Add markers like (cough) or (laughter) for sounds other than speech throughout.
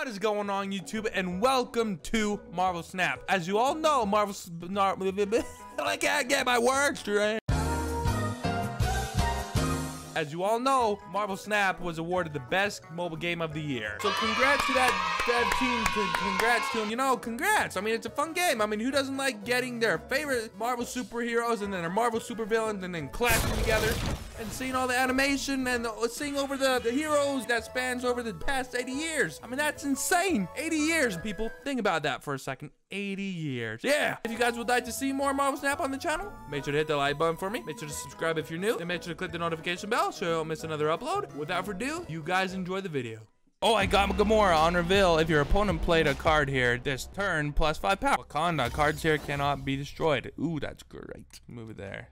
What is going on YouTube and welcome to Marvel Snap. As you all know, Marvel Snap, (laughs) I can't get my words straight. As you all know, Marvel Snap was awarded the best mobile game of the year. So congrats to that dev team. Congrats to them. You know, congrats. I mean, it's a fun game. I mean, who doesn't like getting their favorite Marvel superheroes and then their Marvel supervillains and then clashing together and seeing all the animation and the, seeing over the, the heroes that spans over the past 80 years. I mean, that's insane. 80 years, people. Think about that for a second. 80 years. Yeah. If you guys would like to see more Marvel Snap on the channel, make sure to hit the like button for me. Make sure to subscribe if you're new. And make sure to click the notification bell so you don't miss another upload. Without further ado, you guys enjoy the video. Oh, I got Gamora on reveal. If your opponent played a card here this turn, plus five power. Wakanda cards here cannot be destroyed. Ooh, that's great. Move it there.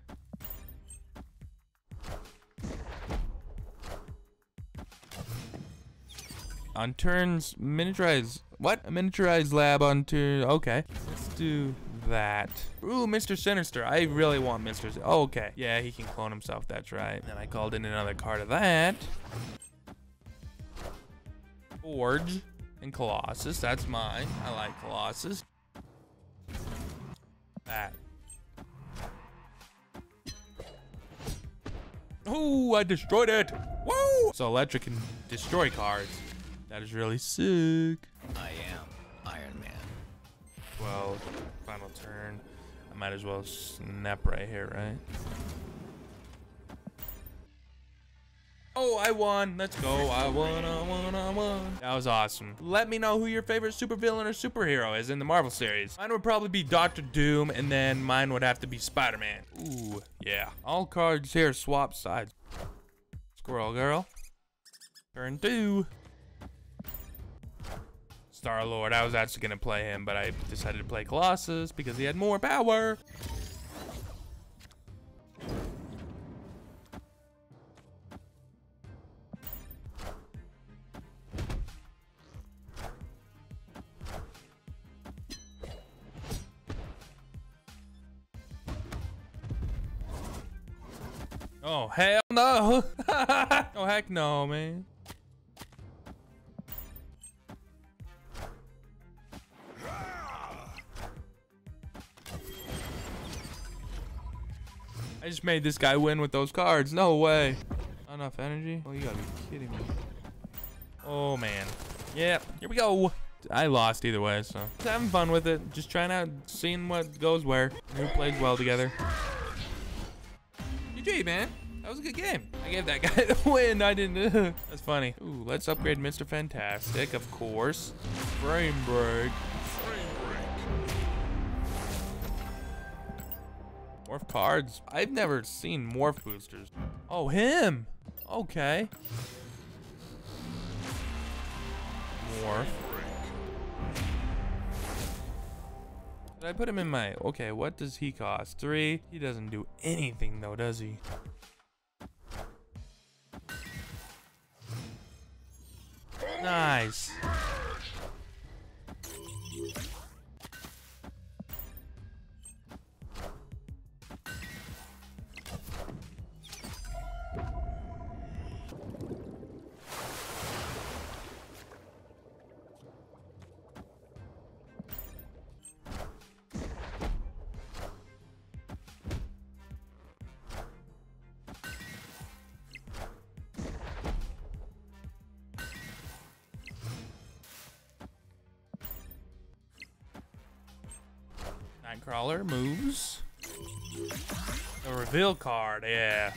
On turns, miniaturize. What? A miniaturized lab on turn. Okay. Let's do that. Ooh, Mr. Sinister. I really want Mr. oh, okay. Yeah, he can clone himself. That's right. Then I called in another card of that. Forge and Colossus. That's mine. I like Colossus. That. Oh, I destroyed it. Woo! So Electric can destroy cards. That is really sick. I am Iron Man. Well, final turn. I might as well snap right here, right? Oh, I won. Let's go. I won, I won, I won. That was awesome. Let me know who your favorite supervillain or superhero is in the Marvel series. Mine would probably be Doctor Doom, and then mine would have to be Spider-Man. Ooh, yeah. All cards here swap sides. Squirrel Girl. Turn two. Star Lord. I was actually gonna play him, but I decided to play Colossus because he had more power. Oh, hell no. (laughs) oh, heck no, man. I just made this guy win with those cards. No way. Not enough energy? Oh, you gotta be kidding me. Oh, man. Yep, here we go. I lost either way, so just having fun with it. Just trying out, seeing what goes where. Who plays well together. GG, man. That was a good game. I gave that (laughs) guy the win. I didn't. (laughs) That's funny. Ooh, let's upgrade Mr. Fantastic, of course. Frame break. Morph cards. I've never seen morph boosters. Oh, him. Okay. Morph. Did I put him in my... Okay, what does he cost? Three? He doesn't do anything though, does he? Nice. Nightcrawler moves. A reveal card, yeah.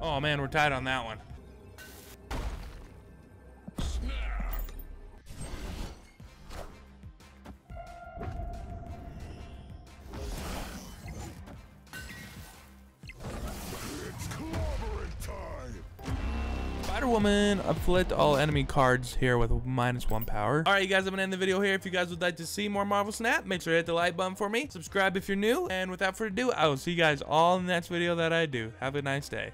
Oh man, we're tied on that one. Spider-Woman, afflict all enemy cards here with minus one power. All right, you guys, I'm gonna end the video here. If you guys would like to see more Marvel Snap, make sure to hit the like button for me. Subscribe if you're new. And without further ado, I will see you guys all in the next video that I do. Have a nice day.